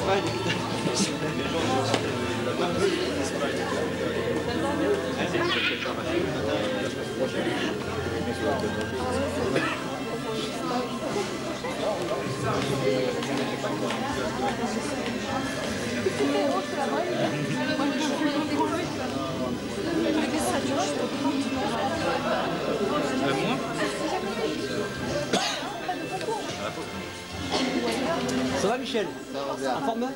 d'Espagne. Ça va Michel? En forme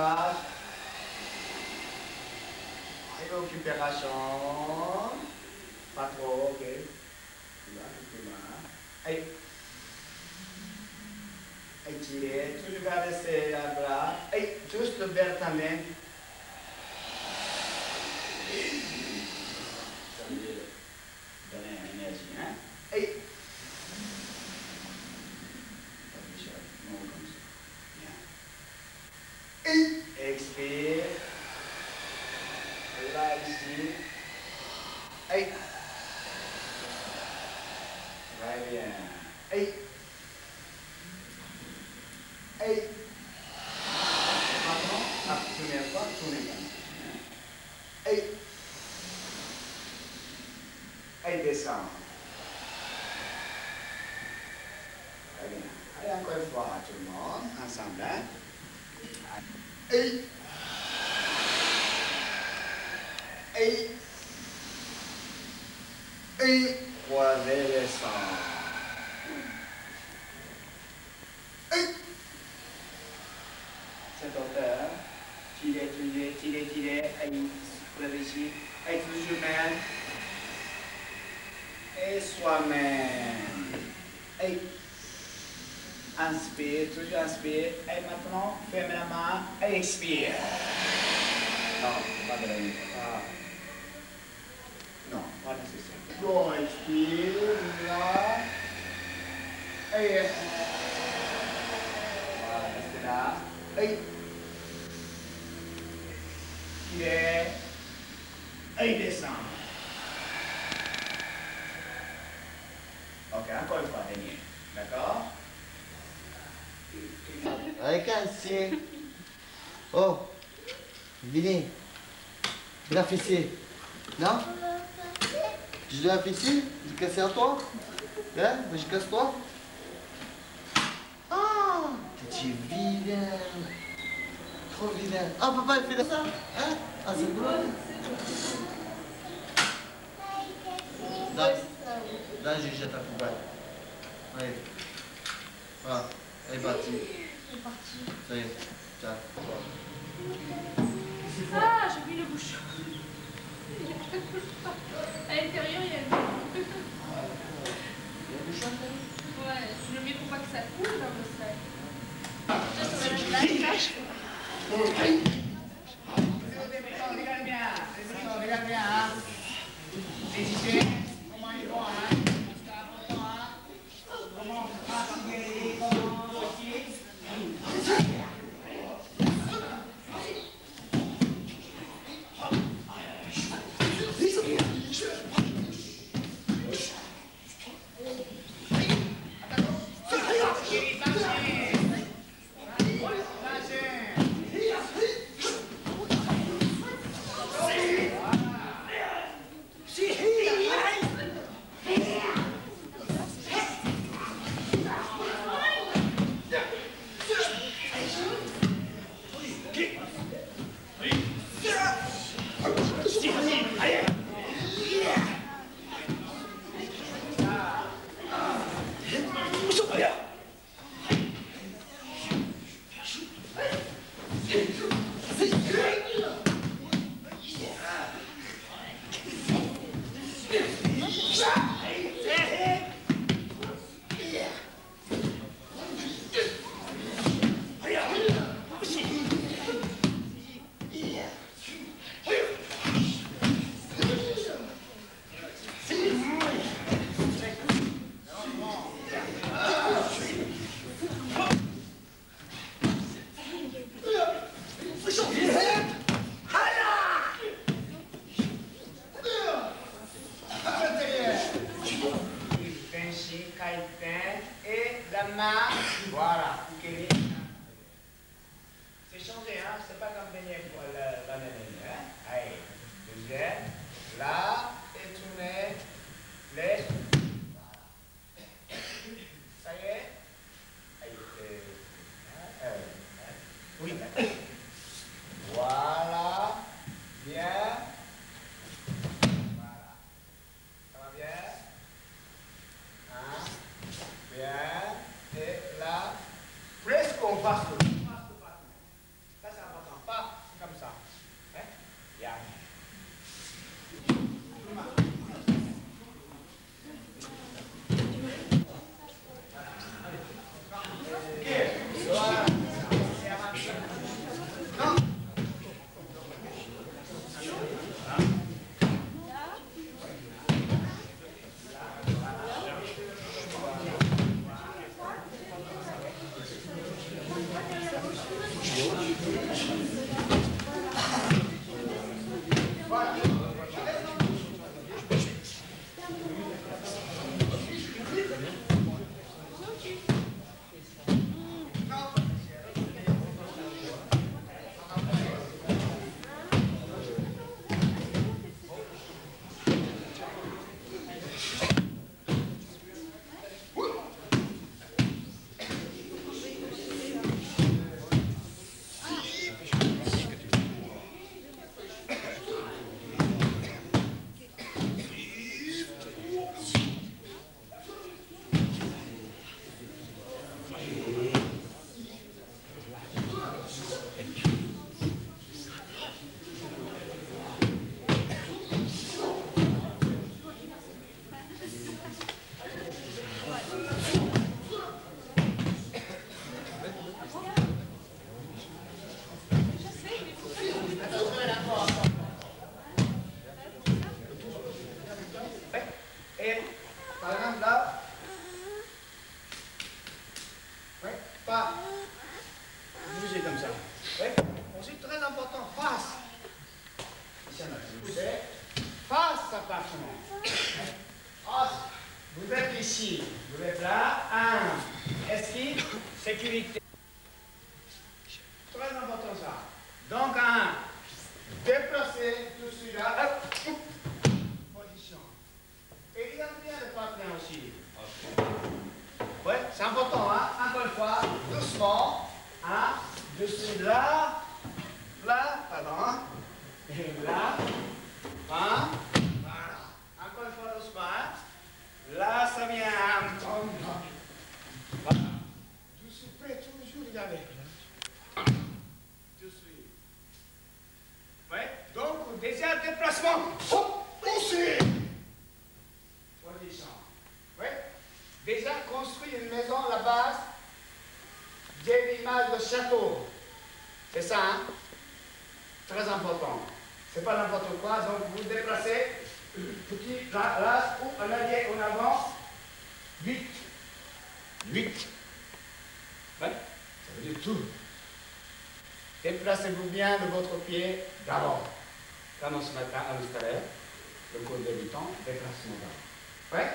Mas a recuperação patrou, ok? Aí, aí direito, lugar de cerebral, aí justo abertamente. respire et maintenant fermez la main et expire. affiché. Non Je l'ai affiché J'ai cassé à toi Hein Mais je casse toi oh Ah Tu es vilain Trop vilain Ah papa il fait ça Hein Ah c'est drôle Là, là je jette la poubelle. Allez. Voilà, elle est partie. Elle est partie. Ça y est. Ni bai. 8. 8. Ça veut dire tout. Déplacez-vous bien de votre pied d'avant. Comme ce matin à l'Australie, le cours débutant, déplacement d'avant. Ouais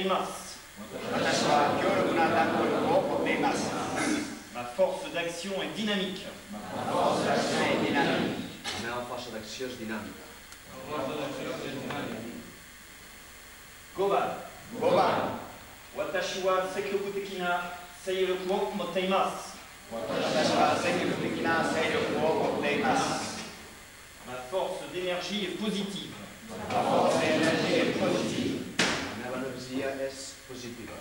います。私は強力な弾力を持っています。 Ma force d'action est dynamique. ディナミック La meva força d'acció és dinàmica. 5番5番私は積極的な勢力を持っています。私は積極的な勢力を持っています。 Ma force d'énergie est positive. La force d'énergie est positive. La meva energia és positiva.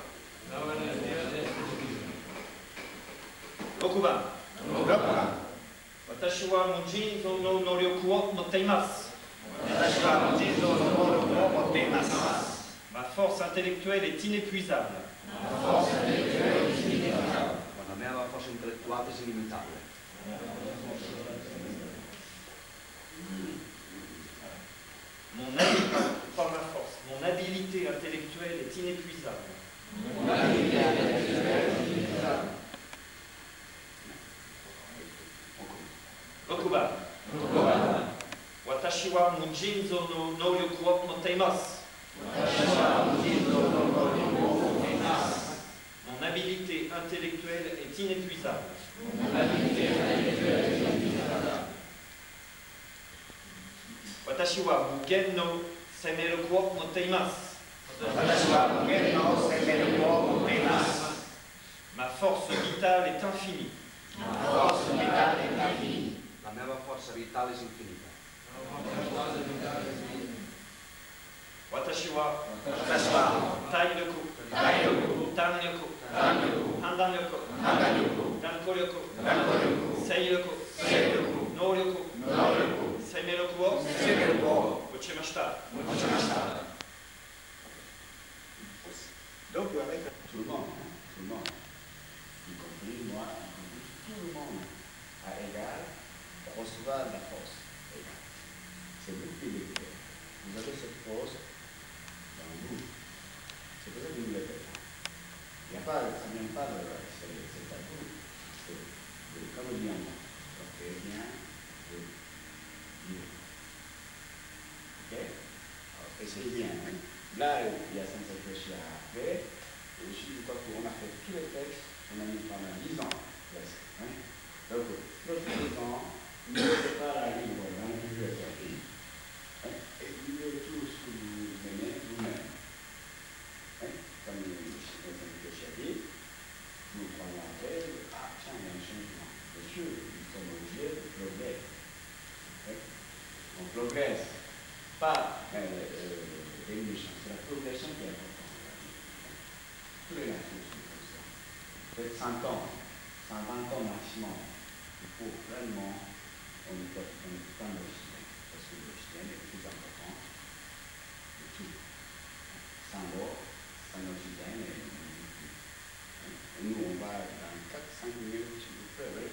6番6番私は無尽蔵の能力を持っています。私は無尽蔵の能力を持っています。 Ma force intellectuelle est inépuisable. La meva força intel·lectual és il·limitable. Mon habilité, pas ma force, mon habilité intellectuelle est inépuisable. Watashi wa munjinzo no imasu. Mon habilité intellectuelle est inépuisable. 私は無限の生命力を持っています私は無限の生命力を持っています Ma force vitale est infinie. Ma force vitale est infinie. La meva força vitale és infinita. Watashi wa Watashi wa Tairyoku Tairyoku Tanryoku Tanryoku Handanryoku Handanryoku Dankoryoku Dankoryoku Seiryoku Seiryoku Nouryoku Nouryoku Sei Yoko, No Yoko, Seime Yoko wo, Uchimashita. Donc avec tout le monde, hein, tout le monde, y compris moi, y compris tout le monde, à égal, recevoir la force. Égal. C'est vous qui faites. Vous avez cette force dans vous. C'est pour ça que vous le faites. Il n'y a pas, ça ne vient pas de c'est c'est à vous. C'est comme dit en moi. Bien Alors, essayez bien. hein. Là, il y a 5 péchés à faire. Et je crois qu'on a fait tous les textes, on a mis pendant 10 ans presque. Hein? Donc, profitez-en, ne laissez pas la libre dans le bibliothèque. Hein? Et vivez tout ce que vous aimez vous-même. Hein? Comme les 5 péchés a dit, vous prenez en tête, ah tiens, il y a un changement. Bien sûr, nous sommes obligés de progresser. Hein? On progresse, pas c'est la progression qui est importante. Tous les nations sont comme ça. Peut-être 100 ans, 120 ans maximum. Il faut vraiment, on ne peut on ne peut pas l'Occident, parce que l'Occident est plus important de tout. Sans l'or, sans l'Occident, et, nous, on va dans 4-5 minutes, s'il vous plaît, oui.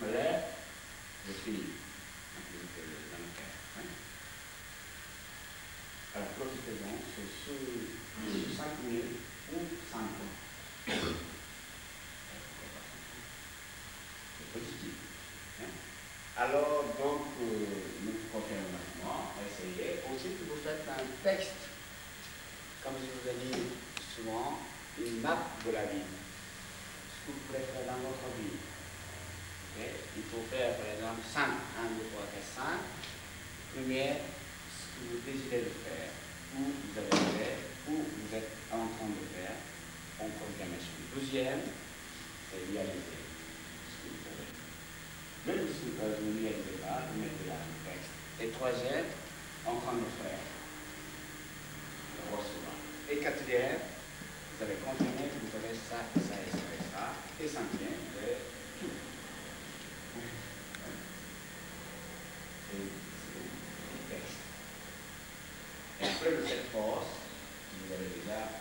Mais là, je. Un peu de- dans le cœur. hein. Alors, profitez-en, c'est sur 5 minutes ou 5 ans. C'est positif. hein. Alors, donc, euh, nous confirmons maintenant, essayez. Aussi, que vous faites un texte, comme je vous ai dit souvent, une map de la vie. Ce que vous pouvez faire dans votre. Ok? Il faut faire, par exemple, 5, 1, 2, 3, 4, 5. Première, vous désirez de faire, où vous avez fait, où vous êtes en train de faire, en programmation. Deuxième, c'est réaliser ce que vous pouvez. Même si vous ne réalisez pas, vous mettez là le texte. Et troisième, en train de faire, recevoir. Et quatrième, vous avez confirmé que vous avez ça, ça et ça et ça. Et cinquième, vous avez tout. C'est c'est le texte. Et après de cette force, vous avez déjà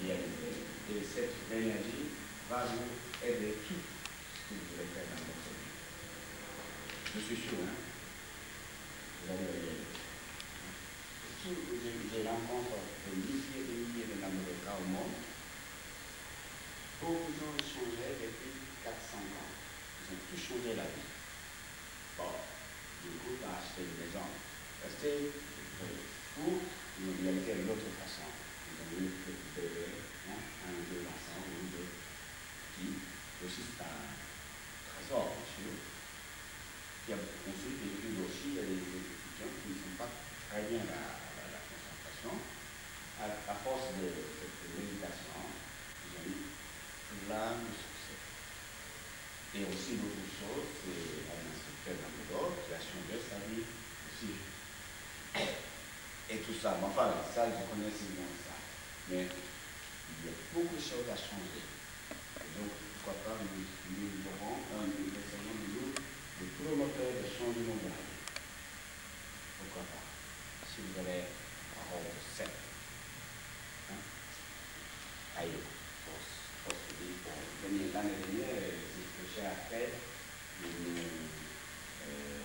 réalisé. Et cette énergie va vous aider tout ce que vous voulez faire dans votre vie. Je suis sûr, hein? Vous allez le réaliser. Tout- J'ai j'ai rencontré des milliers et des milliers de de cas au monde. Beaucoup ont changé depuis 400 ans. Ils ont tout changé la vie. Bon, du coup, as acheté une maison. Une réalité de l'autre façon. Ils ont eu des bébés, hein, un ou deux enfants, ou deux petits. Aussi, c'est un trésor, bien sûr. Puis ensuite, les études aussi, il y a des étudiants qui ne sont pas très bien à, à la concentration. À, à force de cette méditation, ils ont eu plein de succès. Et aussi, d'autres choses, c'est un instructeur dans le dos qui a changé sa vie aussi. Et ça, ça, je connais si bien ça. Mais il y a beaucoup de choses à changer. Et donc, pourquoi pas, nous, nous aurons, euh, nous essayons nous, de promoteurs de changement de. Pourquoi pas? Si vous avez parole de 7. Hein? Allez, pour, pour, pour venir l'année dernière, si je cherchais à faire une, euh,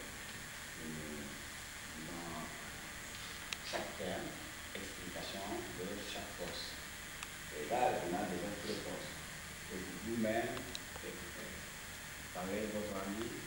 une, dans chaque terme, explication de chaque force. Et là, on a déjà toutes les forces. Que vous-même, écoutez. Parlez de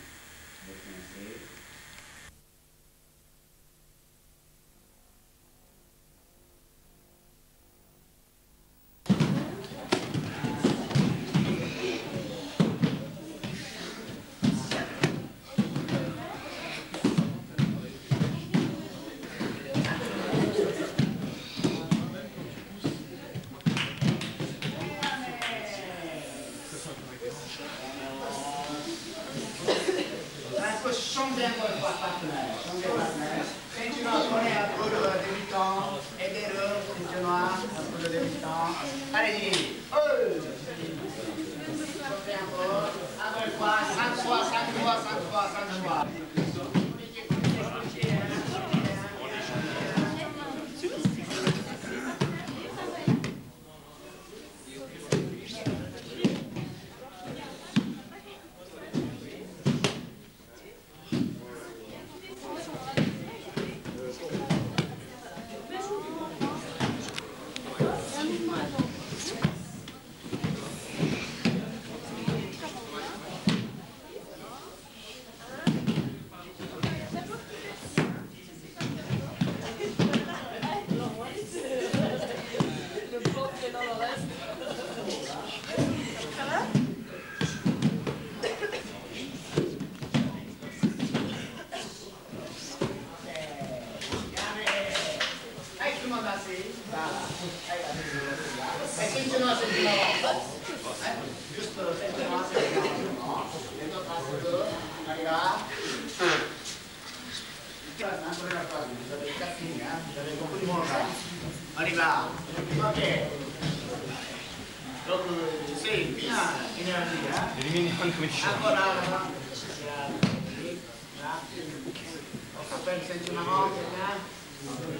On s'appelle ceinture marron,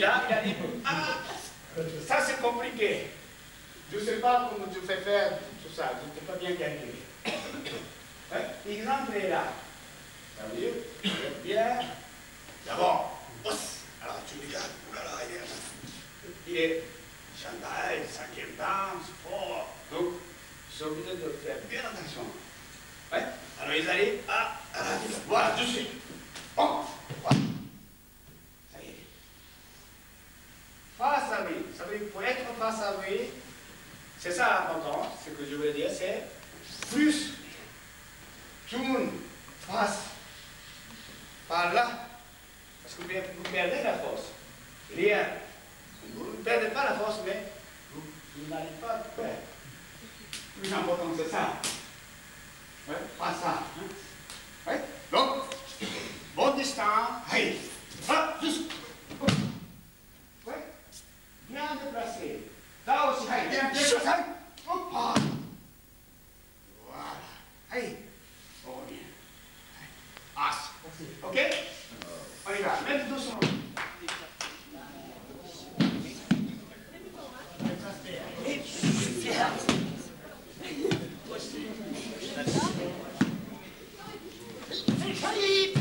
je là, il a dit Ah, ça c'est compliqué. Je ne sais pas comment tu fais faire tout ça, je ne sais pas bien calculer. Hein, L'exemple est là. Ça veut dire, bien, d'abord. Alors tu regardes, oulala, il est, il cinquième danse, fort. Donc, je suis obligé de faire bien attention. Ouais. Alors ils allaient, ah, ah, voilà, tout de suite. Voilà. Ça y est. Face à lui, ça veut dire pour être face à lui, c'est ça l'important, ce que je veux dire, c'est plus tourne face par là, parce que vous perdez la force. Rien. Vous ne perdez pas la force, mais vous, vous n'allez pas perdre. Plus important, c'est ça. Ouais, pas ça. Hein? Ouais. Donc, bonne distance. Hey. Ah, juste. Ouais. Bien déplacé. Là aussi, hey. Bien déplacé. Hop. Ah. Voilà. Hey. Oh, bien. As. Ok? On y va. Même doucement. Et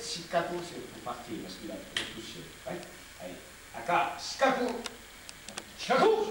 失格をパッケージが好きだと、はい、はい、赤、失格。失格。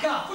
か。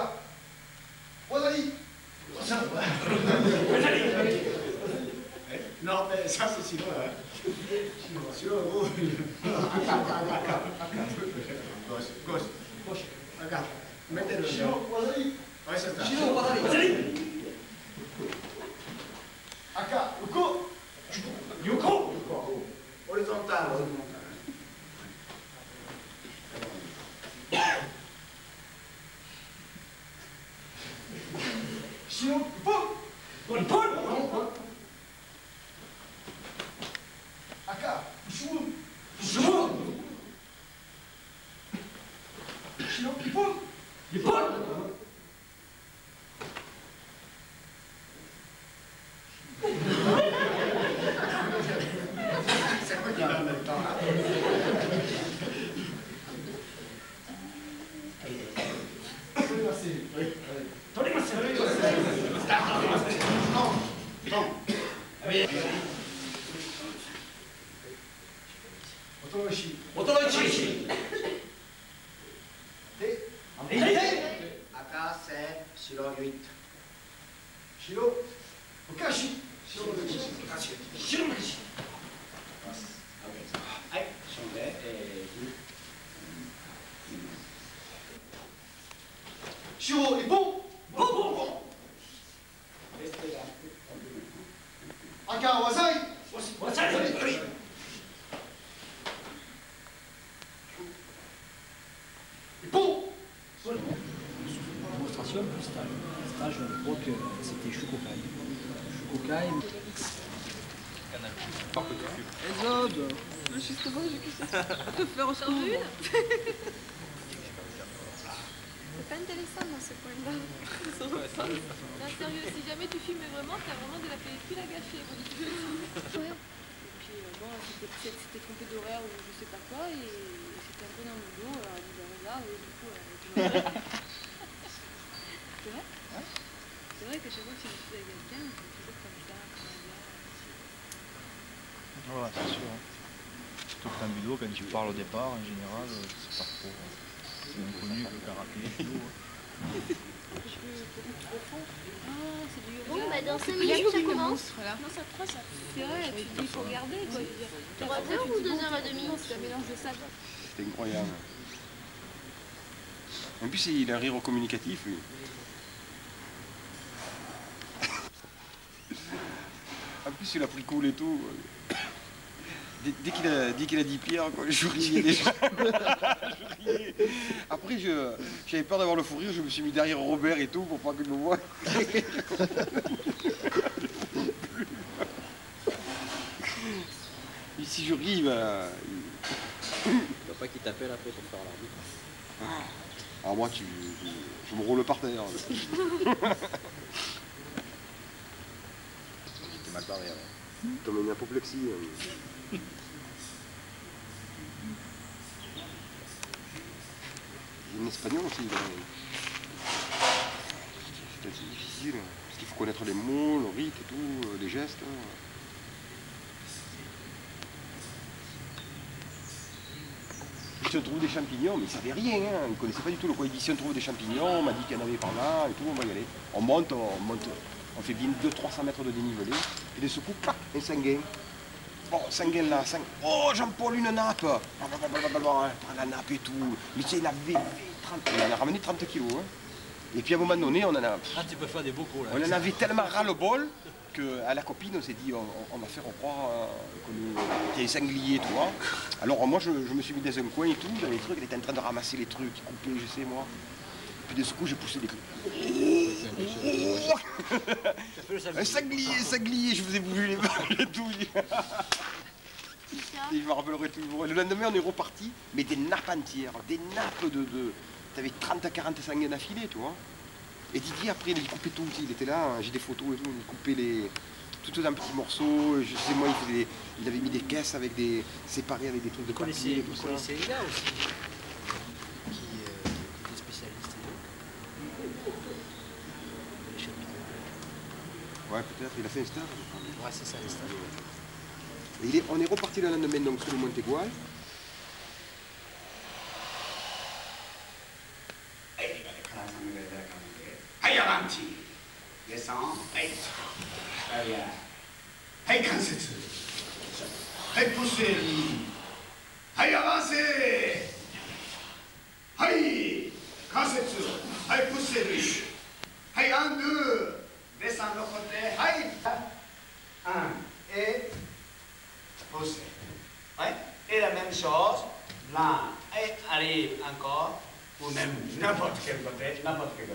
cá. Olha ali. Olha ali. Não, é só se se não é. Se não se não é. Acá, acá, acá. Acá, acá. Gosto, gosto. Gosto. Acá. Mete o, Chiro, olha ali. Vai sentar. Chiro, olha ali. Olha ali. Acá. O cu. E o cu. Horizontal. Horizontal. Plus stage. Stage, à l'époque, euh, c'était Shukokai. Shukokai. Ezob Justement, j'ai pu te faire veux une C'est pas intéressant dans ce coin-là. Non, sérieux, si jamais tu filmes vraiment, t'as vraiment de la pellicule à gâcher. je le. Ouais. Et puis euh, bon, c'était trompé d'horaire ou je sais pas quoi, et c'était un peu dans le dos. Alors elle dit, ben regarde, et du coup, euh, tu vois. C'est vrai C'est vrai que chaque fois que je suis avec quelqu'un, je me toujours comme ça, comme ça. Ouais, c'est sûr. hein. Vidéo, quand tu parles au départ, en général, euh, c'est pas trop. C'est moins connu que le karaté. le judo, hein. Bon, bah, dans 5 Il y a minutes, ça commence. Non, ça te ça. C'est vrai, tu dis, il faut regarder, quoi. je veux dire. Trois Après, heures tu ou dis, deux bon, heures et demie C'est un mélange de saveurs. C'est incroyable. En plus, il a un rire communicatif, lui. En plus, il a pris cool et tout. Dès, dès qu'il a, a dit Pierre, quoi, je riais déjà. je riais. Après, je- j'avais peur d'avoir le fou rire, je me suis mis derrière Robert et tout pour pas qu'il me voie. Et si je ris, bah, Il faut pas qu'il t'appelle après pour faire l'arbitre. Alors moi, tu, je, je me roule par terre. J'étais mal barré avant. Comme une apoplexie. euh. Une espagnol aussi. C'est assez difficile. Parce qu'il faut connaître les mots, le rythme et tout, euh, les gestes. hein. Il se trouve des champignons, mais il savait rien. Hein. Ne connaissait pas du tout le coin. Si on trouve des champignons, on m'a dit qu'il y en avait par là et tout, on va y aller. On monte, on monte, on fait bien 200-300 mètres de dénivelé. Et de ce coup, clac, un sanguin. Bon, sanguin là, sanguin. Oh, Jean-Paul, une nappe Blablabla, La nappe et tout. Mais tu sais, il avait 30, il en a ramené 30 kilos. hein. Et puis à un moment donné, on en a, Ah, tu peux faire des bocaux là. on en avait tellement ras le bol qu'à la copine, on s'est dit, on, on va faire croire euh, qu'on des sangliers, tu vois. Alors moi, je, je me suis mis dans un coin et tout, dans les trucs, elle était en train de ramasser les trucs, couper, je sais moi. Puis de ce coup, j'ai poussé des cris. un sanglier, un sanglier, je vous ai voulu les balles et tout. Et je me rappellerai toujours. Et le lendemain, on est reparti, mais des nappes entières, des nappes de. de... T'avais 30 à 40 sanguins d'affilée, tu vois. Et Didier, après, il coupait tout, il était là, hein, j'ai des photos et tout, il coupait les. Tout en petits morceaux, je sais moi, il, faisait des- il avait mis des caisses avec des. séparées avec des trucs de Vous connaissez, papier et tout vous ça. connaissez les gars aussi qui, euh, qui étaient spécialistes des champignons. Ouais, peut-être, il a fait un stage. Ouais, c'est ça, les stages. Et il est- on est reparti le lendemain donc sur le Montegual. Hey. Descends. Hey. Derrière. Encore, ou même n'importe quel côté, n'importe quel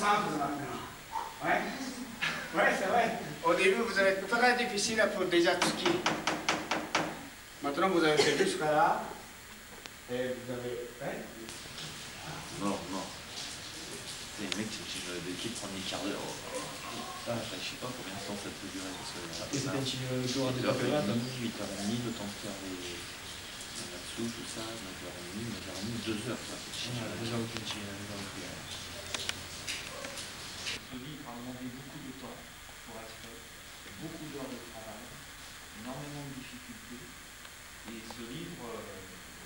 ensemble maintenant. C'est vrai. Au début, vous avez très difficile pour déjà tout ce qui. Maintenant, vous avez fait jusqu'à là. Et vous avez. Hein? Non, non. Les mecs, c'est une équipe des d'heure. Je ne sais pas combien de temps ça peut durer. Parce euh, et jour de faire tout ça, 9h30, 9h30, demie. Ce livre a demandé beaucoup de temps pour être fait, beaucoup d'heures de travail, énormément de difficultés. Et ce livre, euh,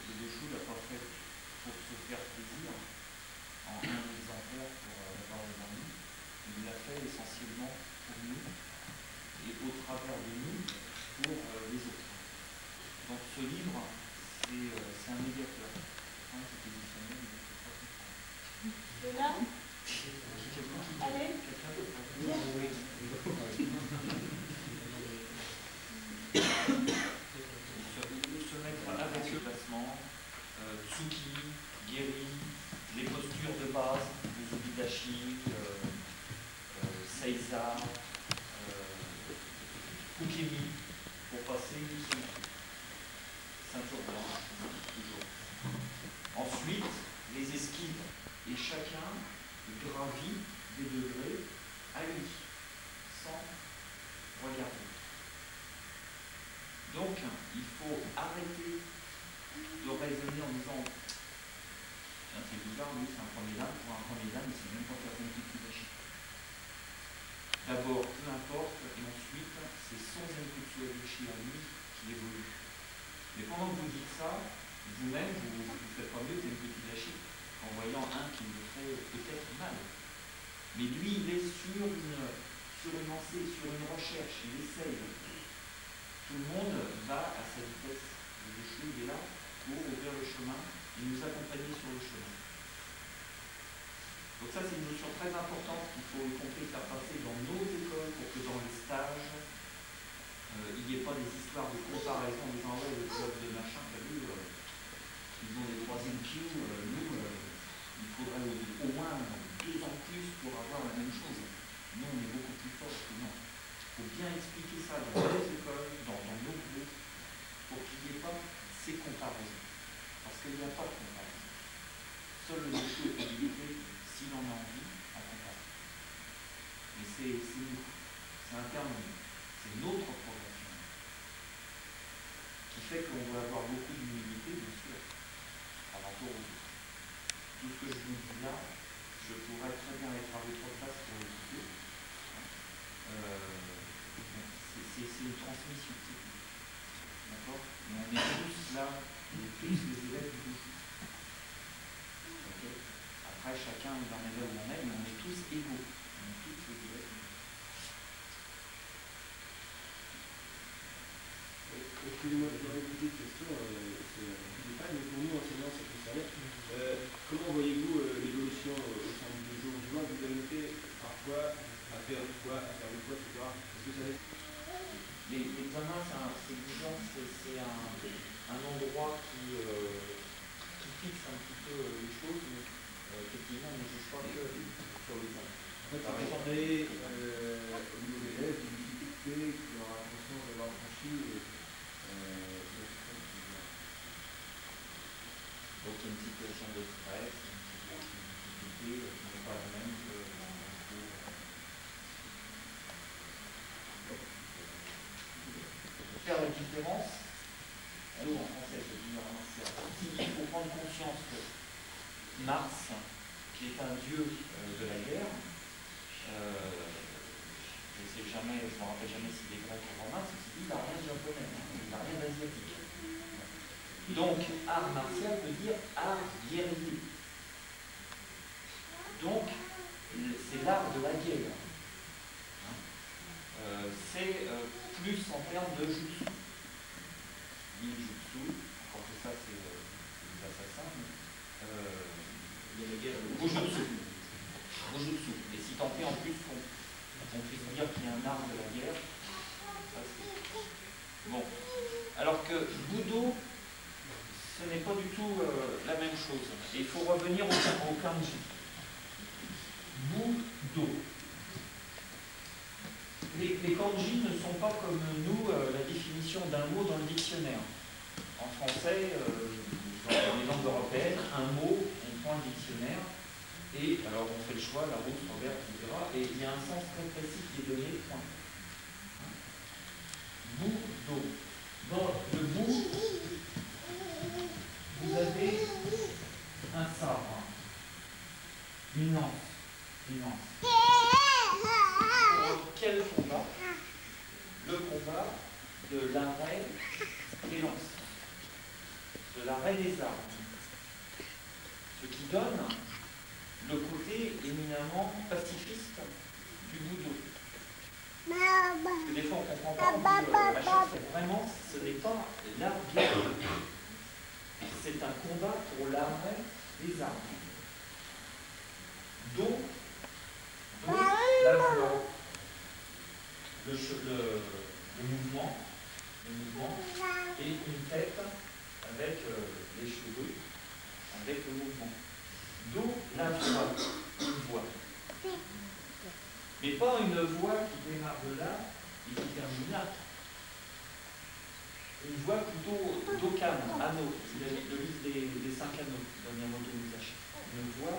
le Dechou l'a pas fait pour se faire plaisir en un exemplaire pour avoir les amis. Il l'a fait essentiellement pour nous et au travers de nous pour euh, les autres. Donc ce livre, c'est euh, un médiateur. Hein, c'est Ensuite, les esquives. Et chacun gravit des degrés à lui, sans regarder. Donc, il faut arrêter de raisonner en disant c'est bizarre, lui, c'est un premier dame, pour un premier dame, il ne sait même pas faire son petit. D'abord, peu importe, et ensuite, c'est son Zenkutsui à lui qui évolue. Mais pendant que vous dites ça, vous-même, vous ne faites pas mieux Zenkutsui en voyant un qui le fait peut-être mal. Mais lui, il est sur une, sur une lancée, sur une recherche, il essaye. Tout le monde va à sa vitesse. Le chou, il est là pour ouvrir le chemin et nous accompagner sur le chemin. Donc ça, c'est une notion très importante qu'il faut y compris faire passer dans nos écoles pour que dans les stages, euh, il n'y ait pas des histoires de comparaison des club de machin, t'as vu, euh, ils ont des troisième Q, euh, nous, il faudrait au, au moins deux ans de plus pour avoir la même chose. Nous, on est beaucoup plus forts que non. Il faut bien expliquer ça dans, dans nos groupes, pour qu'il n'y ait pas ces comparaisons. Parce qu'il n'y a pas de comparaison. Seul le défaut est habilité, s'il en a envie, à comparer. Mais c'est c'est nous, c'est interminable, c'est notre progression qui fait qu'on doit avoir beaucoup d'humilité, bien sûr, par rapport aux autres. tout ce que je vous dis là, je pourrais très bien être à votre place pour le dire. Euh, c'est c'est une transmission. D'accord Mais on est tous là, on est tous les élèves du groupe. Ok Après, chacun en est là où on est, mais on est tous égaux. On est tous du groupe. Excusez-moi, j'aurais une petite question, euh, c'est détail, mais pour nous, enseignants, c'est concernés. Euh, comment voyez-vous euh, l'évolution euh, au sein du Je vois que vous avez noté parfois à faire du poids, à faire du poids, etc. Est-ce que ça examens, c'est un- c'est disons, c'est c'est un, un endroit qui fixe un petit peu euh, les choses, mais euh, effectivement, on ne juge pas que sur l'examen. En euh, au niveau des élèves des difficultés qu'il aura l'impression d'avoir franchi et euh. Donc il y a une situation de stress, une situation de difficulté qui n'est pas la même que dans un cours. Faire la différence, nous en français, je dis en il faut prendre conscience que Mars, qui est un dieu euh, de la guerre, euh, je ne sais jamais, si des Grecs ou Romains, ceci dit, il n'a rien de japonais, il n'a. Donc, art martial veut dire art guerrier. Donc, le- c'est l'art de la guerre. Hein. Euh, c'est euh, plus en termes de jutsu. Ninjutsu, encore que ça c'est euh, c'est des assassins. mais, Euh, il y a les guerres. Bujutsu. Bujutsu. Et si tant est en plus qu'on qu'on puisse dire qu'il y a un art de la guerre, ça c'est. Bon. Alors que Budo, ce n'est pas du tout euh, la même chose. Et il faut revenir au, kanji. Budo. Les, kanji ne sont pas comme nous euh, la définition d'un mot dans le dictionnaire. En français, euh, dans les langues européennes, un mot, on prend le dictionnaire, et alors on fait le choix, la rouge, l'envers, etc. Et il y a un sens très précis qui est donné, point. Budo. Dans le bout, vous avez un sabre, une lance. Pour quel combat Le combat de l'arrêt des lances, de l'arrêt des armes. Ce qui donne le côté éminemment pacifiste du bouddha. Des fois on comprend pas, on dit, euh, vraiment, ce n'est pas l'art guerrier. C'est un combat pour l'arrêt des armes. Donc, donc la voix, le, le, le mouvement, le mouvement, et une tête avec euh, les cheveux, avec le mouvement. D'où la voix, une voix. Mais pas une voix qui démarre de là et qui termine là. Une voix plutôt d'Okan, anneau, le, le livre des, des cinq anneaux de Miyamoto Musashi. Une voix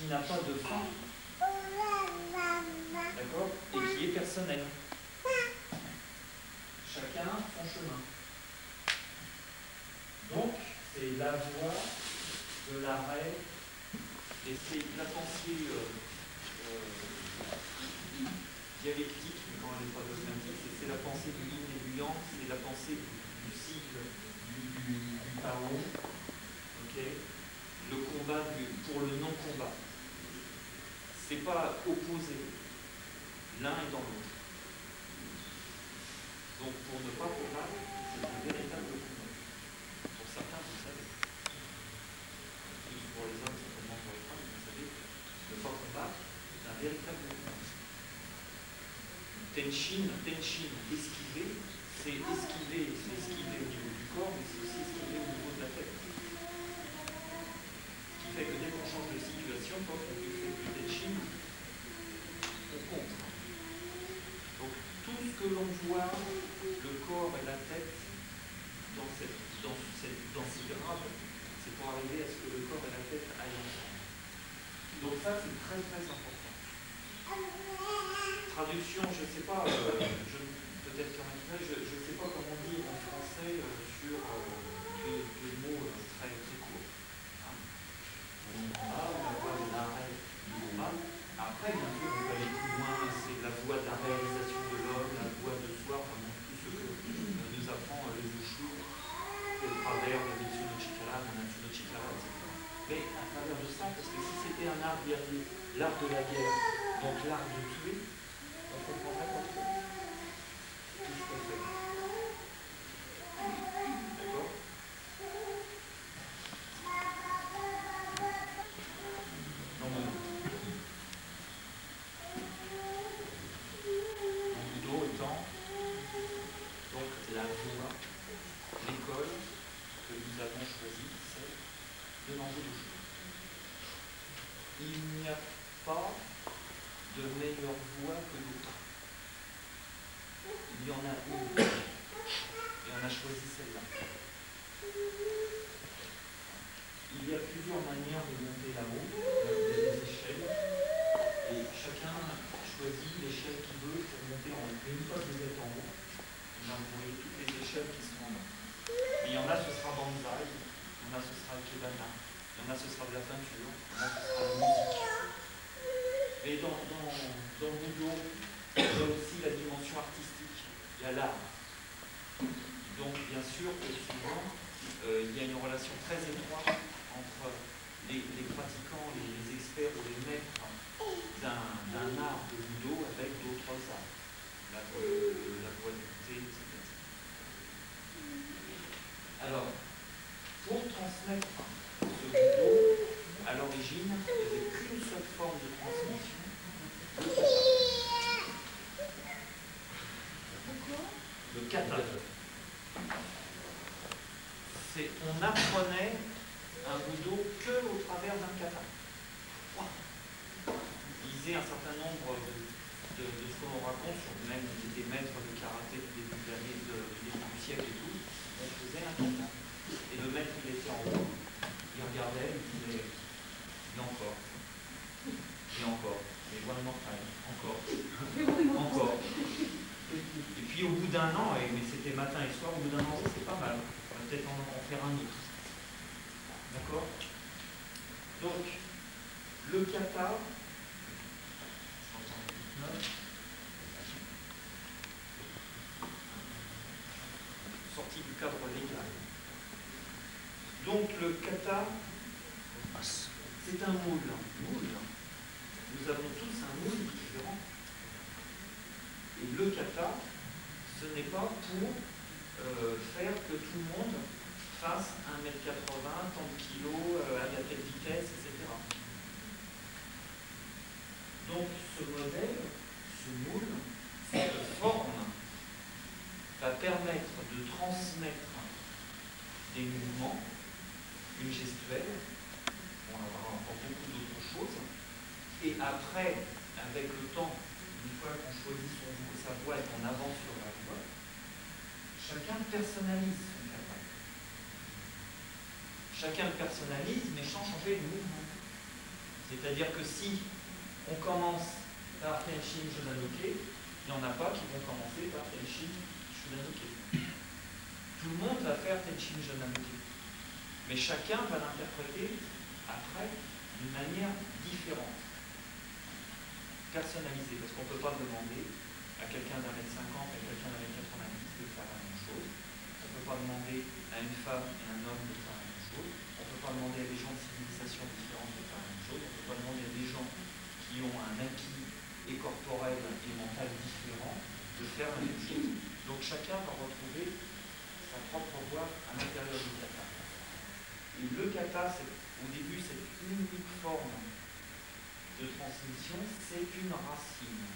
qui n'a pas de fin, d'accord, et qui est personnelle. Chacun son chemin. Donc, c'est la voie de l'arrêt, et c'est la pensée euh, euh, dialectique, mais quand elle n'est pas dogmatique, c'est- la pensée du yin et du yang, c'est la pensée du cycle du, du, ok? Le combat du- pour le non-combat. C'est pas opposé, l'un est dans l'autre. Donc pour ne pas combattre, c'est un véritable combat. Pour certains, vous savez. Pour les hommes, certainement pour les femmes, vous savez, ne pas combattre, c'est un véritable combat. Tenshin, tenshin, esquiver, c'est esquiver, c'est esquiver au niveau du corps, mais le corps et la tête dans, cette, dans, cette, dans ce c'est pour arriver à ce que le corps et la tête aillent ensemble. Donc ça, c'est très très important. Traduction, je ne sais pas, euh, peut-être qu'il y en a je ne sais pas comment dire en français euh, sur euh, deux, mots euh, très, très courts. Hein. On a pas de l'arrêt normal. Après, bien sûr, on va aller plus loin, c'est la voie d'arrêt travers de Mitsuno Chikara, Nanatsuno Chikara, etc. Mais à travers de ça, parce que si c'était un art guerrier, l'art de la guerre, donc l'art de tuer, on comprendrait pas trop tout ce qu'on fait. C'est pas mal, on va peut-être en, en faire un autre. D'accord? Donc, le kata, sorti du cadre légal. Donc le kata, c'est un moule. Nous avons tous un moule différent. Et le kata, ce n'est pas pour euh, faire que tout le monde fasse 1m80, tant de kilos, euh, à telle vitesse, etc. Donc ce modèle, ce moule, cette forme, va permettre de transmettre des mouvements, une gestuelle, on va avoir encore beaucoup d'autres choses, et après, avec le temps, une fois qu'on choisit son, sa voix et qu'on avance sur la voix, chacun personnalise son kata. Chacun le personnalise, mais sans changer le mouvement. C'est-à-dire que si on commence par Tenshin Shunanoke, il n'y en a pas qui vont commencer par Tenshin Shunanoke. Tout le monde va faire Tenshin Shunanoke. Mais chacun va l'interpréter après d'une manière différente, personnalisée, parce qu'on ne peut pas demander à quelqu'un d'un mètre 50 et à quelqu'un d'un mètre 90 de faire la même chose. On ne peut pas demander à une femme et un homme de faire la même chose. On ne peut pas demander à des gens de civilisation différente de faire la même chose. On ne peut pas demander à des gens qui ont un acquis et corporel et mental différent de faire la même chose. Donc chacun va retrouver sa propre voie à l'intérieur du kata. Et le kata, au début, cette unique forme de transmission, c'est une racine.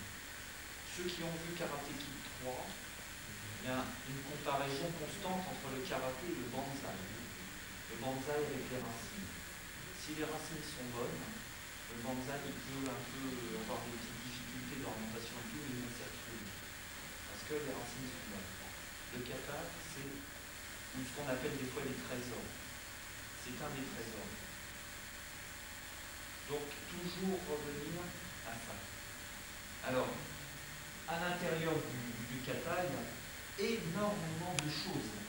Ceux qui ont vu Karate Kid 3, il y a une comparaison constante entre le karaté et le banzai. Le banzai avec les racines. Si les racines sont bonnes, le banzai il peut un peu avoir des petites difficultés d'orientation et tout, mais il va. Parce que les racines sont bonnes. Le kata, c'est ce qu'on appelle des fois des trésors. C'est un des trésors. Donc toujours revenir à ça. Alors, à l'intérieur du, du kata, il y a énormément de choses.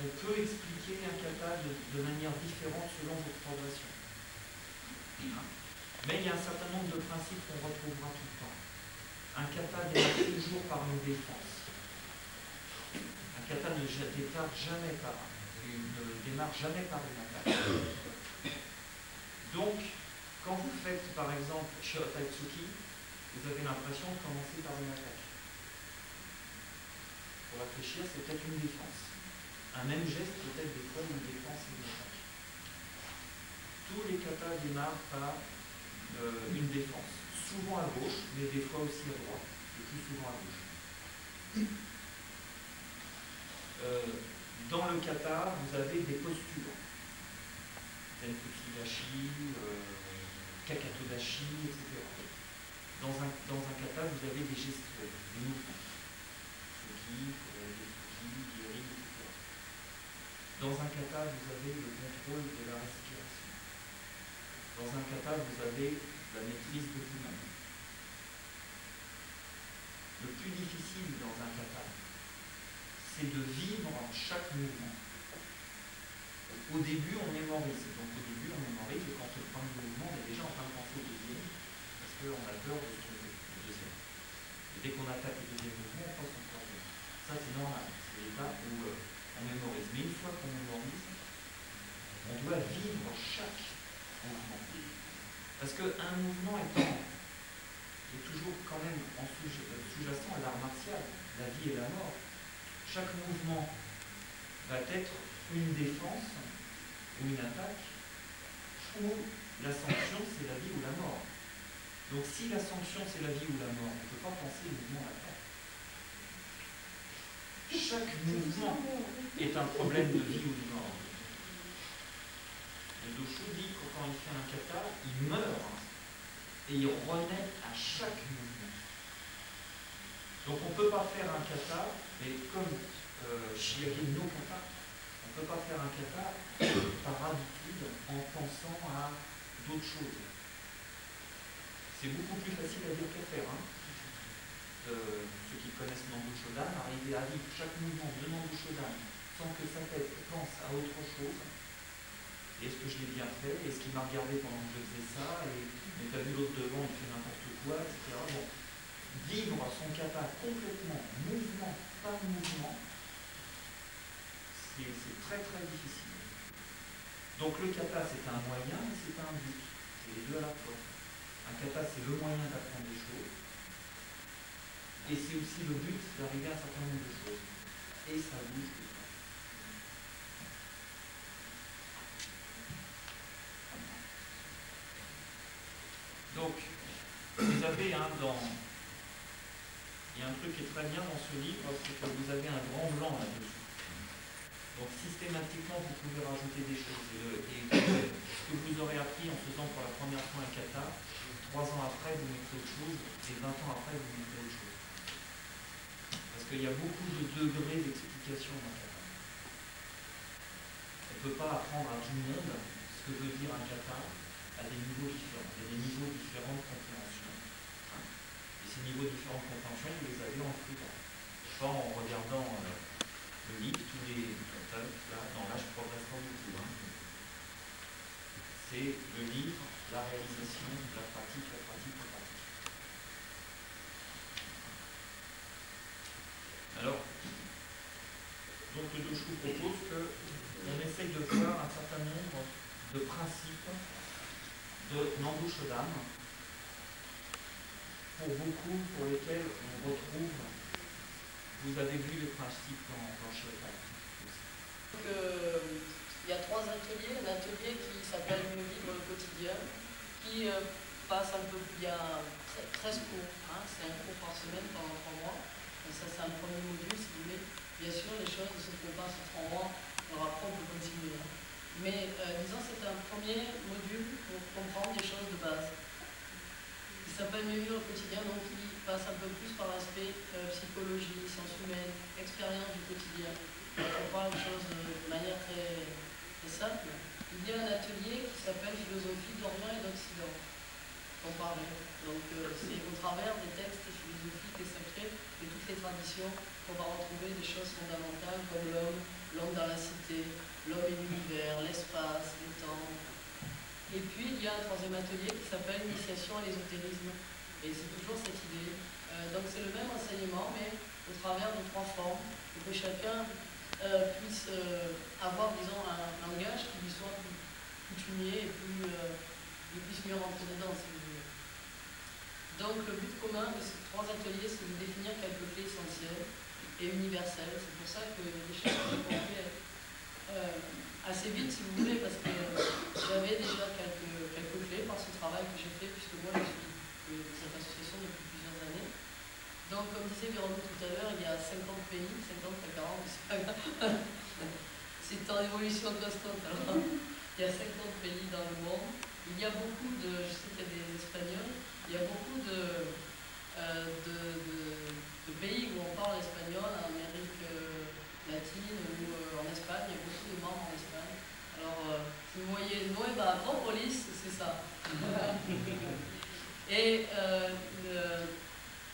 On peut expliquer un kata de, de manière différente selon votre progression. Mais il y a un certain nombre de principes qu'on retrouvera tout le temps. Un kata démarre toujours par une défense. Un kata ne démarre jamais par, ne démarre jamais par une attaque. Donc, quand vous faites par exemple Shiotaitsuki, vous avez l'impression de commencer par une attaque. Pour réfléchir, c'est peut-être une défense. Un même geste peut être des fois une défense et une attaque. Tous les katas démarrent par euh, une défense. Souvent à gauche, mais des fois aussi à droite. Le plus souvent à gauche. Euh, dans le kata, vous avez des postures. Tenkuki-dashi, euh, kakatodashi, etc. Dans un, dans un kata, vous avez des gestes, des mouvements. Etc. Dans un kata, vous avez le contrôle de la respiration. Dans un kata, vous avez la maîtrise de vous-même. Le plus difficile dans un kata, c'est de vivre chaque mouvement. Au début, on mémorise. Donc au début, on mémorise et quand on prend le mouvement, on est déjà en train de penser au deuxième parce qu'on a peur de se tromper. Le deuxième. Et dès qu'on attaque le deuxième mouvement, on pense au troisième. Ça, c'est normal. C'est l'état où euh, mémorise. Mais une fois qu'on mémorise, on doit vivre chaque mouvement. Parce qu'un mouvement étant est toujours quand même en sous-jacent à l'art martial, la vie et la mort. Chaque mouvement va être une défense ou une attaque, ou la sanction c'est la vie ou la mort. Donc si la sanction c'est la vie ou la mort, on ne peut pas penser mouvement d'attaque. Chaque mouvement est un problème de vie ou de mort. Le Doshu dit que quand il fait un kata, il meurt et il renaît à chaque mouvement. Donc on ne peut pas faire un kata, mais comme euh, Shiage no kata, on ne peut pas faire un kata par habitude en pensant à d'autres choses. C'est beaucoup plus facile à dire qu'à faire. Hein. Euh, ceux qui connaissent Nandu Shodan, arriver à vivre chaque mouvement de Nandu Shodan sans que sa tête pense à autre chose. Est-ce que je l'ai bien fait? Est-ce qu'il m'a regardé pendant que je faisais ça? Et mais t'as vu l'autre devant, il fait n'importe quoi, etc. Bon. Vivre son kata complètement, mouvement par mouvement, c'est très très difficile. Donc le kata c'est un moyen, mais c'est un but. C'est les deux à la fois. Un kata c'est le moyen d'apprendre des choses, et c'est aussi le but d'arriver à un certain nombre de choses. Et ça temps. Donc, vous avez un dans. Il y a un truc qui est très bien dans ce livre, c'est que vous avez un grand blanc là-dessus. Donc systématiquement, vous pouvez rajouter des choses. Et, ce que vous aurez appris en faisant pour la première fois un kata, trois ans après, vous mettez autre chose, et 20 ans après, vous mettez autre chose. Qu'il y a beaucoup de degrés d'explication dans kata. On ne peut pas apprendre à tout le monde ce que veut dire un kata à des niveaux différents. Il y a des niveaux différents de compréhension. Et ces niveaux différents de compréhension, vous les avez en fouillant. Pas en regardant euh, le livre, tous les là, non, là je pas beaucoup. Hein. C'est le livre, la réalisation, la pratique. Alors, donc le Doshu propose qu'on essaye de voir un certain nombre de principes de Nandu Shodam pour beaucoup pour lesquels on retrouve, vous avez vu les principes dans, dans Shotai. Donc, euh, il y a trois ateliers. Un atelier qui s'appelle Mieux vivre le quotidien, qui euh, passe un peu, il y a 13 cours, hein, c'est un cours par semaine pendant trois mois. Ça, c'est un premier module, si vous voulez. Bien sûr, les choses ne se font pas sur trois mois, après, on peut continuer. Mais euh, disons, c'est un premier module pour comprendre des choses de base. Il s'appelle Mieux vivre le quotidien, donc il passe un peu plus par l'aspect euh, psychologie, sciences humaines, expérience du quotidien on parle de choses de manière très, simple, il y a un atelier qui s'appelle Philosophie d'Orient et d'Occident. On parle. Donc euh, c'est au travers des textes toutes les traditions qu'on va retrouver des choses fondamentales comme l'homme, l'homme dans la cité, l'homme et l'univers, l'espace, le temps. Et puis, il y a un troisième atelier qui s'appelle Initiation à l'ésotérisme. Et c'est toujours cette idée. Euh, donc, c'est le même enseignement, mais au travers de trois formes, pour que chacun euh, puisse euh, avoir, disons, un langage qui lui soit plus coutumier et plus, puisse mieux rentrer dedans, si. Donc, le but commun de ces trois ateliers, c'est de définir quelques clés essentielles et universelles. C'est pour ça que les choses j'ai compris euh, assez vite, si vous voulez, parce que j'avais déjà quelques, quelques clés par ce travail que j'ai fait, puisque moi, je suis de cette association depuis plusieurs années. Donc, comme disait Véronique tout à l'heure, il y a 50 pays, 50 à 40, c'est pas grave. c'est en évolution constante. Il y a 50 pays dans le monde. Il y a beaucoup de, je sais qu'il y a des Espagnols, il y a beaucoup de, euh, de, de- de pays où on parle espagnol, en Amérique euh, latine ou euh, en Espagne, il y a beaucoup de membres en Espagne. Alors, si vous voyez Nueva Acropolis, c'est ça. Et le-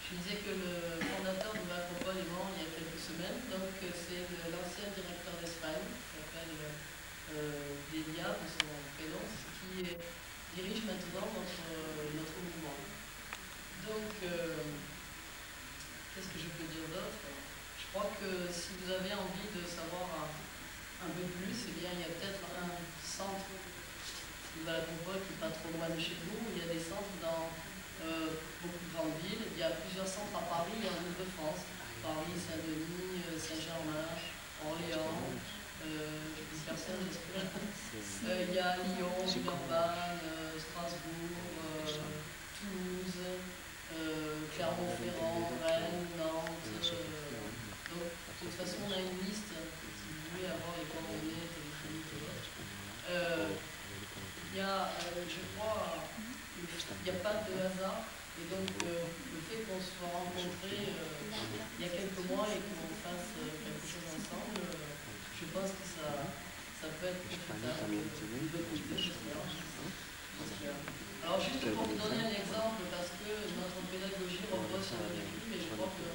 je disais que le fondateur de l'Acropole est mort il y a quelques semaines, donc c'est l'ancien directeur d'Espagne, qui s'appelle euh, Delia, de son prénom, qui dirige maintenant notre. Donc, euh, qu'est-ce que je peux dire d'autre? Je crois que si vous avez envie de savoir un, un peu plus, eh bien, il y a peut-être un centre de la Compole qui n'est pas trop loin de chez vous. Il y a des centres dans euh, beaucoup de grandes villes. Il y a plusieurs centres à Paris et en Ile-de-France. Paris, Saint-Denis, euh, Saint-Germain, Orléans. Euh, personne, j'espère. Il y a Lyon, euh, Strasbourg, euh, Toulouse, euh, Clermont-Ferrand, Rennes, Nantes. donc, de toute façon, on a une liste, si vous voulez avoir les coordonnées téléphoniques et autres. Il y a, je crois, il n'y a pas de hasard. Et donc, euh, le fait qu'on se soit rencontrés euh, il y a quelques mois et qu'on fasse euh, quelque chose ensemble, je pense que ça, ça peut être profitable. Idée, j'espère. Alors, juste pour vous donner un exemple, parce que notre pédagogie repose sur le vécu, mais je crois que,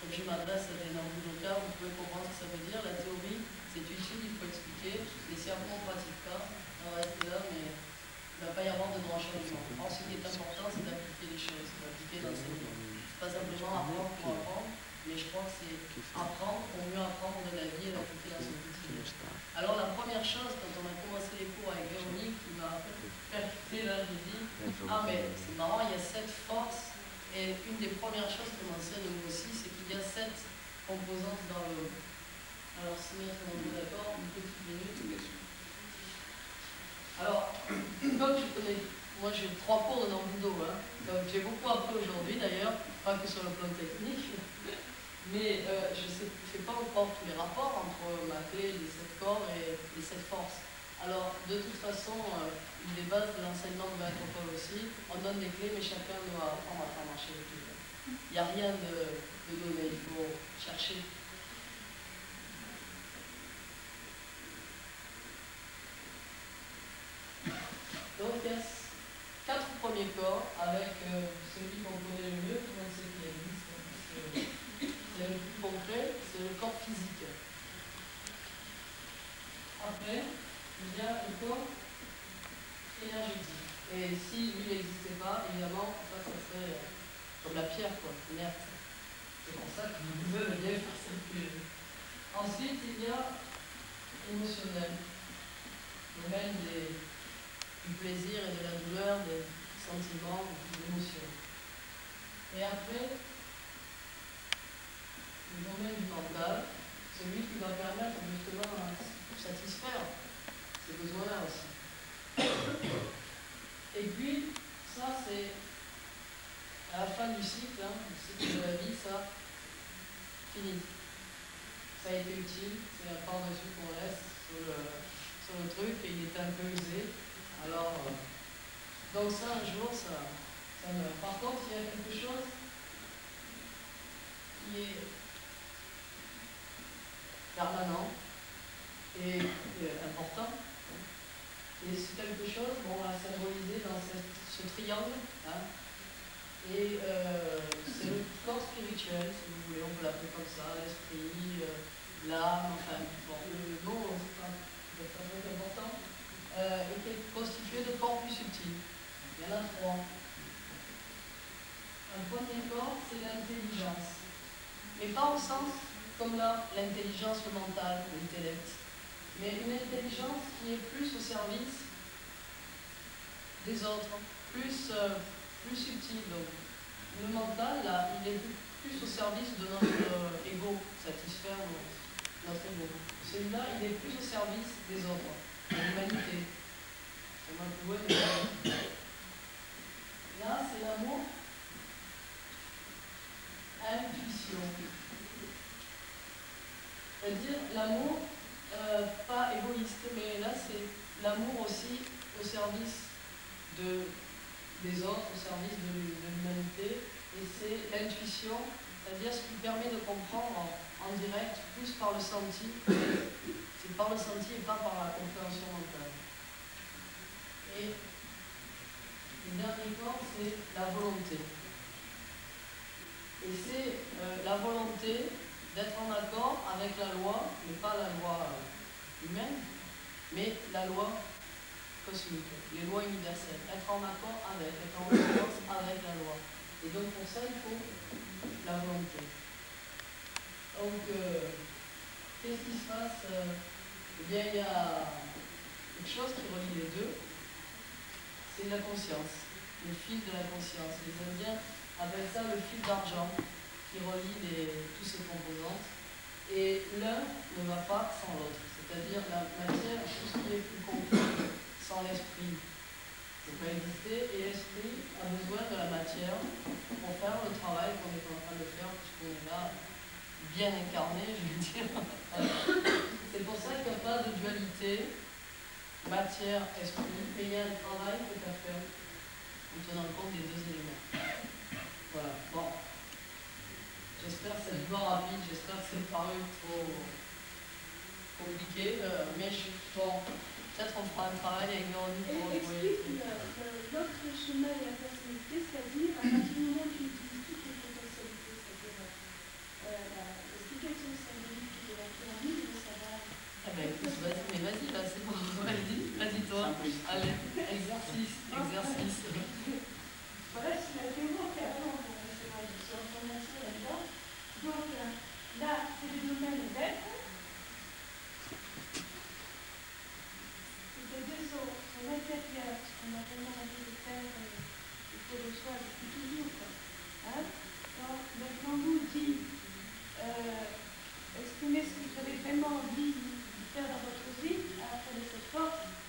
comme je m'adresse à des non-boulocards, vous pouvez comprendre ce que ça veut dire. La théorie, c'est utile, il faut expliquer. Les cerveaux ne pratiquent pas, on va rester là, mais il ne va pas y avoir de grand changement. Or, ce qui est important, c'est d'appliquer les choses, d'appliquer l'enseignement. C'est pas simplement apprendre pour apprendre, mais je crois que c'est apprendre pour mieux apprendre de la vie et l'appliquer dans son quotidien. Alors, la première chose, quand on a commencé les cours avec Véronique, qui m'a là, j'ai dit Ah, mais c'est marrant, il y a sept forces, et une des premières choses qu'on enseigne nous aussi, c'est qu'il y a sept composantes dans le. Alors, si mettre on est d'accord, une petite minute. Alors, comme je connais, moi j'ai trois cours de Nambudo, hein, donc j'ai beaucoup appris aujourd'hui d'ailleurs, pas que sur le plan technique, mais euh, je ne fais pas encore tous les rapports entre ma clé des sept corps et les sept forces. Alors, de toute façon, euh, des bases de l'enseignement de Maître aussi, on donne des clés, mais chacun doit apprendre à faire marcher les clés. Il n'y a rien de, de donné, il faut chercher. Donc, il y a quatre premiers corps avec euh, celui qu'on connaît le mieux, tout le monde sait qu'il existe. hein, parce que C'est le plus concret, c'est le corps physique. Après, corps énergétique. Et si lui n'existait pas, évidemment, ça, ça serait euh, comme la pierre, quoi, inerte. C'est pour ça que vous pouvez bien faire circuler. Ensuite, il y a émotionnel. Le règne des, du plaisir et de la douleur, des sentiments, des émotions. Et après, le domaine du mental, celui qui va permettre justement de satisfaire ces besoins-là aussi. Et puis, ça c'est à la fin du cycle, hein, le cycle de la vie, ça, fini. Ça a été utile, c'est un par-dessus qu'on laisse sur le, sur le truc et il est un peu usé. Alors, euh, donc ça, un jour, ça, ça meurt. Par contre, il y a quelque chose qui est permanent et important. Et c'est quelque chose qu'on va symboliser dans ce, triangle. hein. Et euh, c'est le corps spirituel, si vous voulez, on peut l'appeler comme ça, l'esprit, euh, l'âme, enfin, bon, le nom, c'est pas, pas très important. euh, et qui est constitué de corps plus subtils. Il y en a trois. Un premier corps, c'est l'intelligence. Mais pas au sens comme là, l'intelligence mentale, l'intellect. Mais une intelligence qui est plus au service des autres, plus, euh, plus subtile. Donc, le mental, là, il est plus au service de notre euh, ego, satisfaire notre, ego. Celui-là, il est plus au service des autres, de l'humanité. Là, c'est l'amour intuition. C'est-à-dire l'amour, euh, pas égoïste, mais là c'est l'amour aussi au service de, des autres, au service de, l'humanité. Et c'est l'intuition, c'est-à-dire ce qui permet de comprendre en, en direct, plus par le senti. C'est par le senti et pas par la compréhension mentale. Et le dernier corps, c'est la volonté. Et c'est euh, la volonté d'être en accord avec la loi, mais pas la loi euh, humaine, mais la loi cosmique, les lois universelles. Être en accord avec, être en cohérence avec la loi. Et donc pour ça, il faut la volonté. Donc, euh, qu'est-ce qui se passe Eh bien, il y a quelque chose qui relie les deux, c'est la conscience, le fil de la conscience. Les Indiens appelle ça le fil d'argent qui relie les, tous ces composantes. Et l'un ne va pas sans l'autre. C'est-à-dire la matière, tout ce qui est plus concret, sans l'esprit, ne peut pas exister. Et l'esprit a besoin de la matière pour faire le travail qu'on est en train de faire, puisqu'on est là bien incarné, je veux dire. C'est pour ça qu'il n'y a pas de dualité matière-esprit, mais il y a un travail que tu as faire en tenant compte des deux éléments. Voilà, bon. J'espère que c'est pas rapide, j'espère que c'est pas trop compliqué, euh, mais je, bon, peut-être on fera un travail avec Véronique pour Et explique l'autre chemin et la personnalité, c'est-à-dire à partir du moment où tu utilises toutes les potentialités, c'est-à-dire euh, l'explication symbolique de la pyramide, de savoir. Ah ben écoute, vas-y, mais vas-y, là c'est bon, vas-y, vas-y toi. Allez, exercice, exercice. Voilà, c'est la théorie qui avant pour recevoir des informations là-dedans. Donc euh, là, c'est le domaine d'être. C'est-à-dire son, intérieur, ce qu'on a vraiment envie de faire, il faut le soi depuis toujours. Quoi. Hein Donc, maintenant, vous dit, euh, exprimez ce que vous avez vraiment envie de faire dans votre vie, à travers cette force.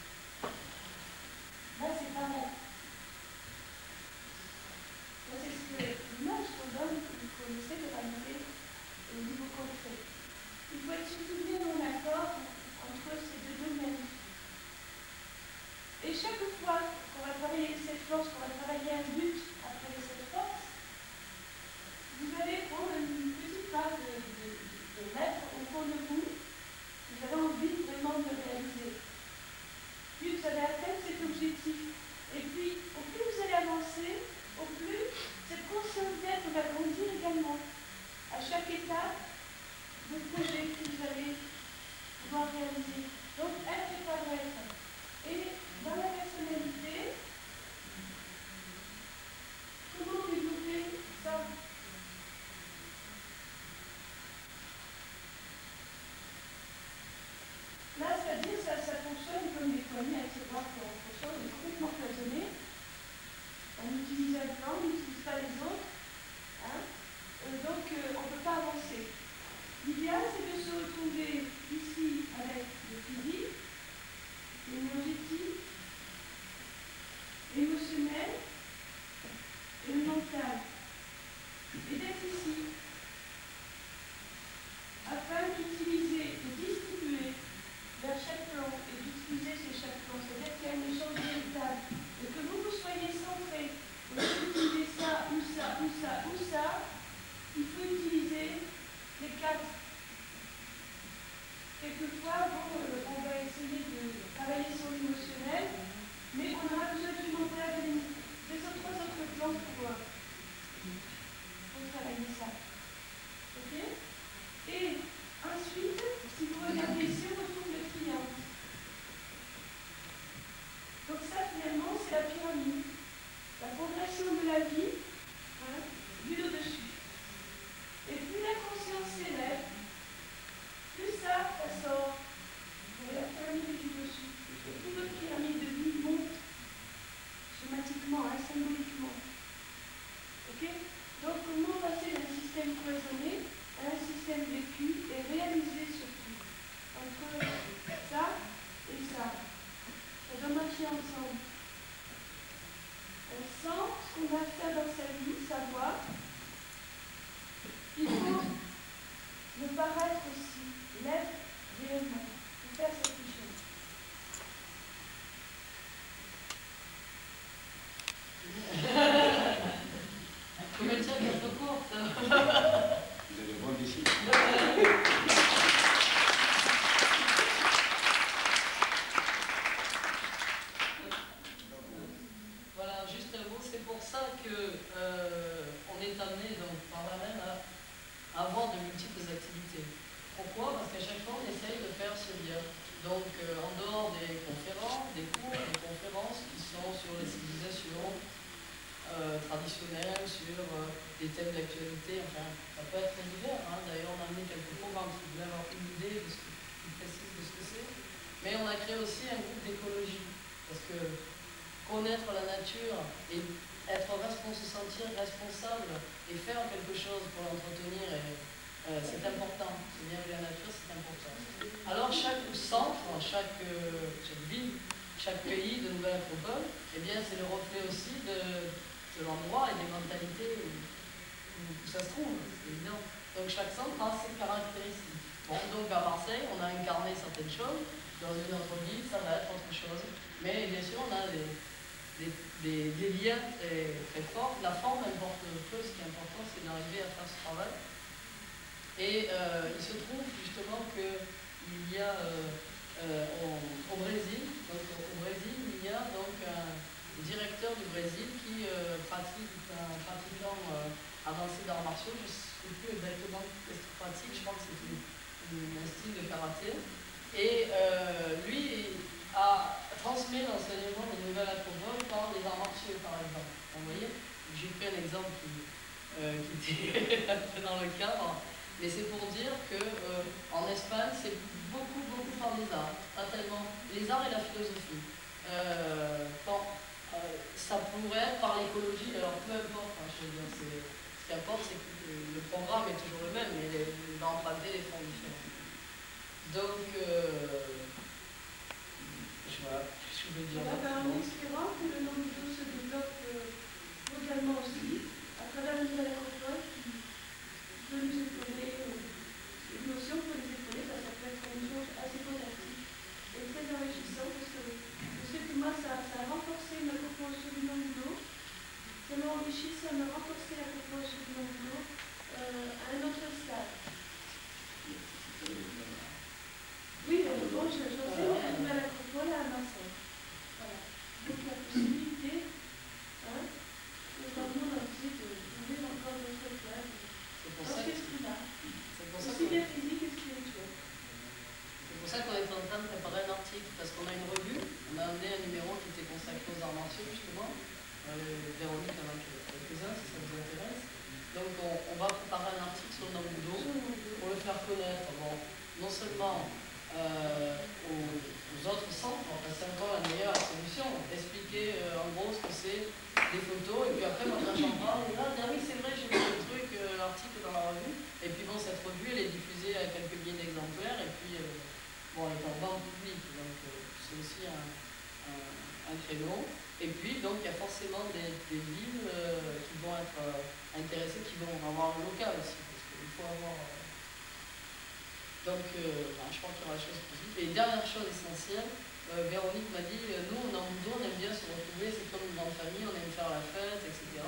Euh, Véronique m'a dit, euh, nous, on en on aime bien se retrouver, c'est comme une grande famille, on aime faire la fête, etc.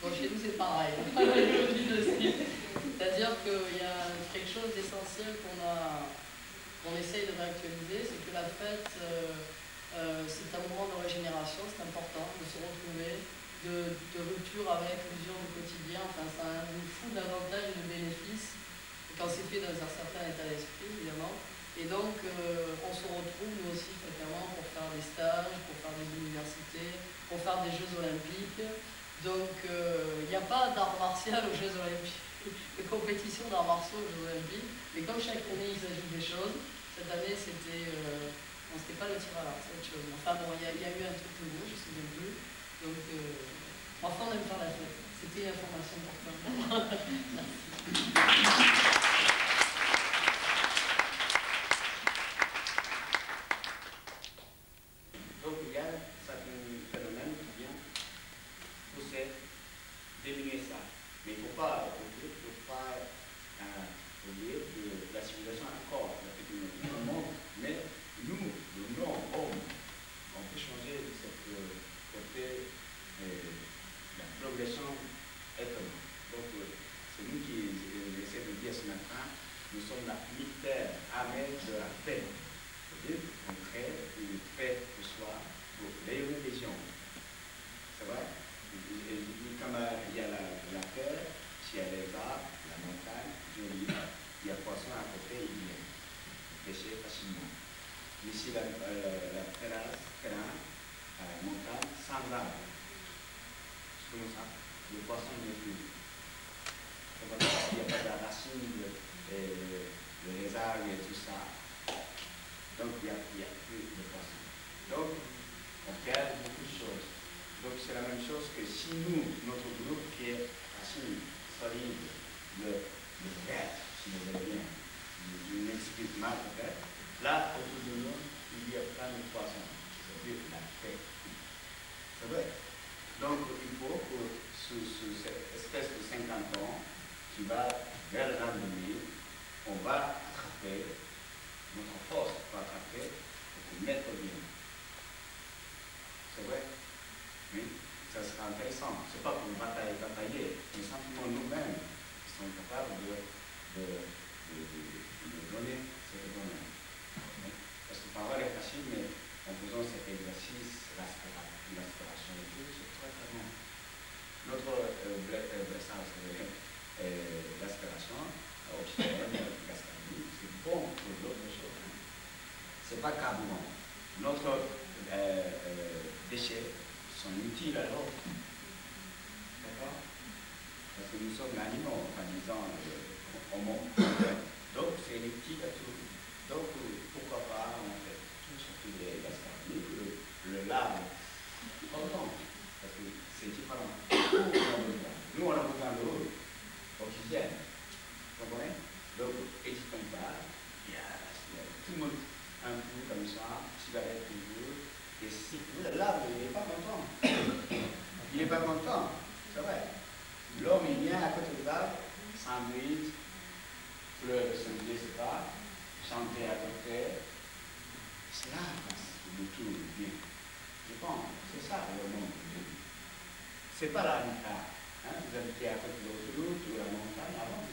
Bon, chez nous, c'est pareil. C'est-à-dire qu'il y a quelque chose d'essentiel qu'on a, qu'on essaye de réactualiser, c'est que la fête, euh, euh, c'est un moment de régénération, c'est important de se retrouver, de, de, rupture avec l'usure du quotidien. Enfin, ça nous fout d'avantages et de bénéfices quand c'est fait dans un certain état d'esprit, évidemment. Et donc, euh, on se retrouve nous aussi fréquemment pour faire des stages, pour faire des universités, pour faire des Jeux Olympiques. Donc, euh, il n'y a pas d'art martial aux Jeux Olympiques, de compétition d'arts martiaux aux Jeux Olympiques. Mais comme chaque année, ils ajoutent des choses. Cette année, euh, c'était. Pas le tir à l'arc, c'est chose. Enfin, bon, il y, a eu un truc nouveau, je ne sais même plus. Donc, enfin, on aime faire la fête. C'était l'information pour toi. Euh, la progression est en. Donc, euh, c'est nous qui essaie de dire ce matin, nous sommes la militaire armée de la paix. C'est-à-dire qu'on crée une paix pour soi, pour les religions. C'est vrai? Quand euh, il y a la, la paix, il y a les la montagne, bah, il y a poisson à côté, il vient pêcher facilement. Mais si la, euh, la terrasse craint la montagne, semblable sans ça. Le poisson n'est plus. Il n'y a pas de racine, de les algues et tout ça. Donc, il n'y a, a plus de poisson. Donc, on perd beaucoup de choses. Donc, c'est la même chose que si nous, notre groupe qui est racine solide, le, le si vous voulez bien, je m'explique mal peut-être, là, autour de nous, il y a plein de poissons. C'est-à-dire la paix. C'est vrai. Donc, il faut que sous cette espèce de 50 ans qui va vers le on va attraper, notre force va attraper pour mettre bien. C'est vrai? Oui, ça sera intéressant. Ce n'est pas pour batailler, batailler, mais simplement nous-mêmes qui sommes capables de, de, de, donner cette. Oui. Parce que parole est facile, mais en faisant cet exercice, l'aspira- l'aspiration et tout, c'est très très bon. Notre euh, ble- euh, blessage, c'est euh, l'aspiration, c'est bon pour d'autres choses. hein. C'est pas carburant. Notre euh, euh, déchets sont utiles à l'autre. D'accord Parce que nous sommes animaux, en disant euh, homo. Donc c'est utile à tout. Donc euh, pourquoi pas on fait tout, surtout les gastronomiques, le, le lave. Parce que c'est différent. Nous, on a besoin. Nous, on a besoin de l'eau, Vous comprenez Donc, n'hésitons pas. A tout le monde un coup comme ça, cigarette toujours. Et si le lave, il n'est pas content. Il n'est pas content. C'est vrai. L'homme, il vient à côté de l'arbre, sandwich, fleur de sanglier, c'est pas, chanter à côté. C'est là le tout bien. Je pense, c'est ça le monde. C'est pas? Vous la montagne. Avant, c'était une montagne,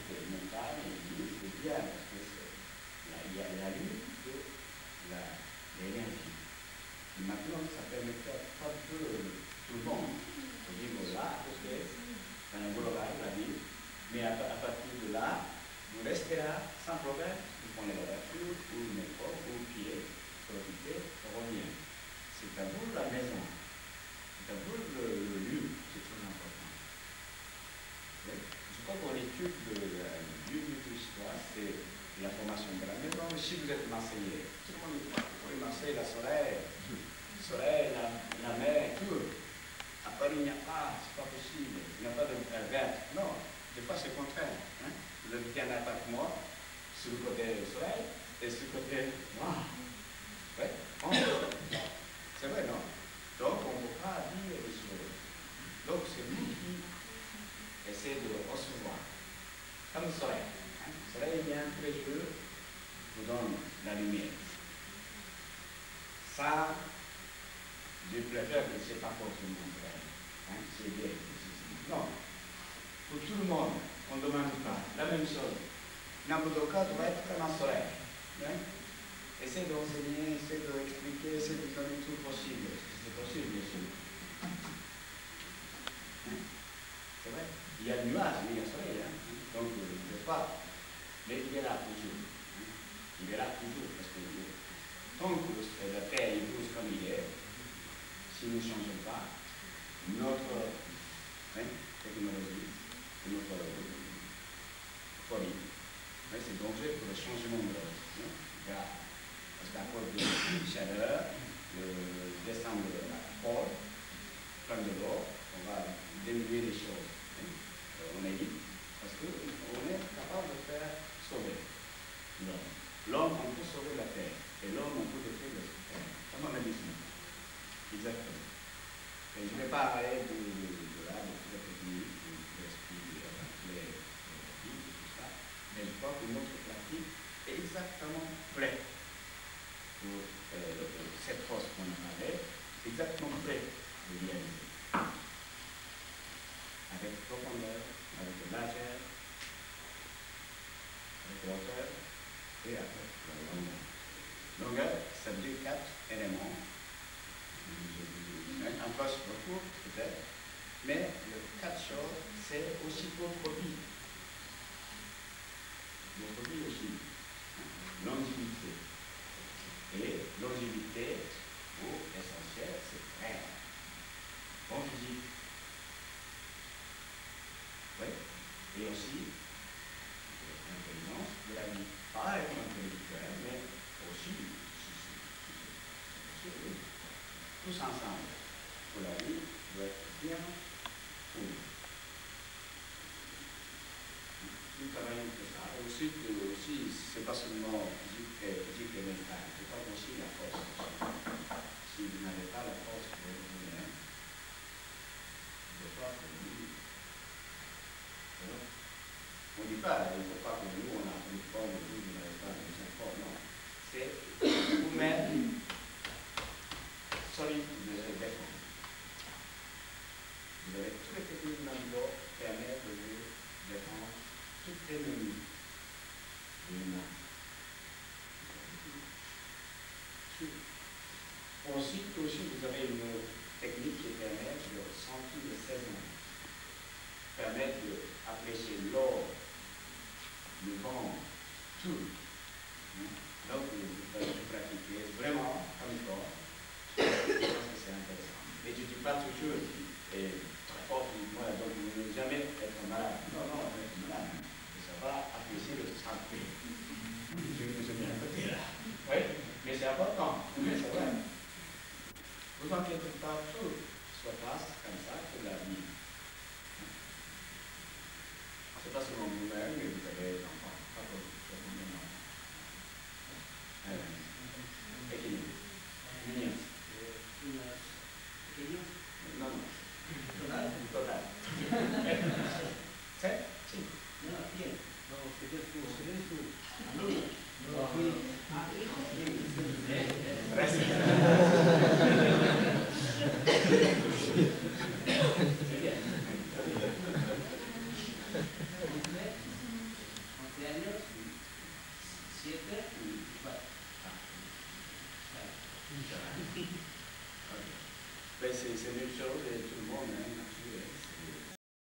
de peut-être, mais le quatre c'est aussi pour le ensuite, aussi, vous avez une technique qui permet de sentir le saison, permettre d'apprécier l'or, le vent,